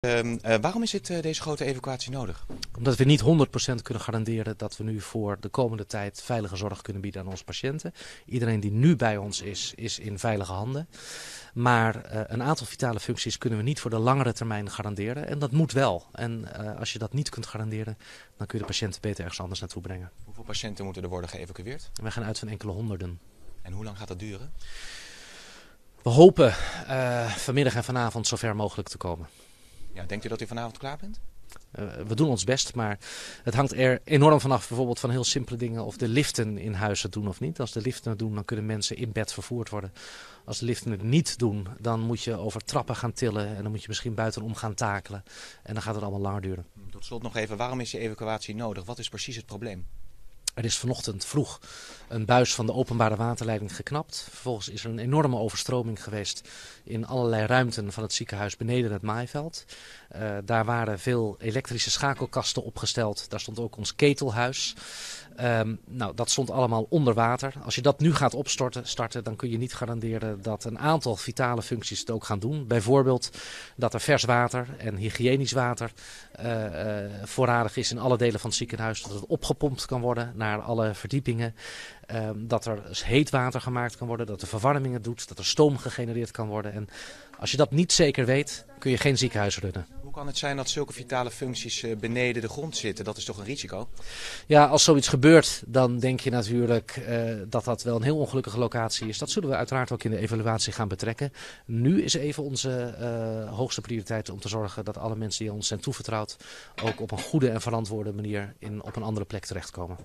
Ehm, eh, waarom is dit, eh, deze grote evacuatie nodig? Omdat we niet 100% kunnen garanderen dat we nu voor de komende tijd veilige zorg kunnen bieden aan onze patiënten. Iedereen die nu bij ons is, is in veilige handen. Maar eh, een aantal vitale functies kunnen we niet voor de langere termijn garanderen. En dat moet wel. En als je dat niet kunt garanderen, dan kun je de patiënten beter ergens anders naartoe brengen. Hoeveel patiënten moeten er worden geëvacueerd? Wij gaan uit van enkele honderden. En hoe lang gaat dat duren? We hopen vanmiddag en vanavond zover mogelijk te komen. Ja, denkt u dat u vanavond klaar bent? Uh, we doen ons best, maar het hangt er enorm vanaf bijvoorbeeld van heel simpele dingen of de liften in huis het doen of niet. Als de liften het doen, dan kunnen mensen in bed vervoerd worden. Als de liften het niet doen, dan moet je over trappen gaan tillen en dan moet je misschien buitenom gaan takelen. En dan gaat het allemaal langer duren. Tot slot nog even, waarom is die evacuatie nodig? Wat is precies het probleem? Er is vanochtend vroeg een buis van de openbare waterleiding geknapt. Vervolgens is er een enorme overstroming geweest in allerlei ruimten van het ziekenhuis beneden het maaiveld. Uh, daar waren veel elektrische schakelkasten opgesteld. Daar stond ook ons ketelhuis. Um, nou, dat stond allemaal onder water. Als je dat nu gaat opstorten, starten, dan kun je niet garanderen dat een aantal vitale functies het ook gaan doen. Bijvoorbeeld dat er vers water en hygiënisch water uh, uh, voorradig is in alle delen van het ziekenhuis. Dat het opgepompt kan worden naar alle verdiepingen. Um, dat er heet water gemaakt kan worden, dat er verwarming het doet, dat er stoom gegenereerd kan worden. En als je dat niet zeker weet, kun je geen ziekenhuis runnen. Hoe kan het zijn dat zulke vitale functies uh, beneden de grond zitten? Dat is toch een risico? Ja, als zoiets gebeurt, dan denk je natuurlijk uh, dat dat wel een heel ongelukkige locatie is. Dat zullen we uiteraard ook in de evaluatie gaan betrekken. Nu is even onze uh, hoogste prioriteit om te zorgen dat alle mensen die ons zijn toevertrouwd ook op een goede en verantwoorde manier in, op een andere plek terechtkomen.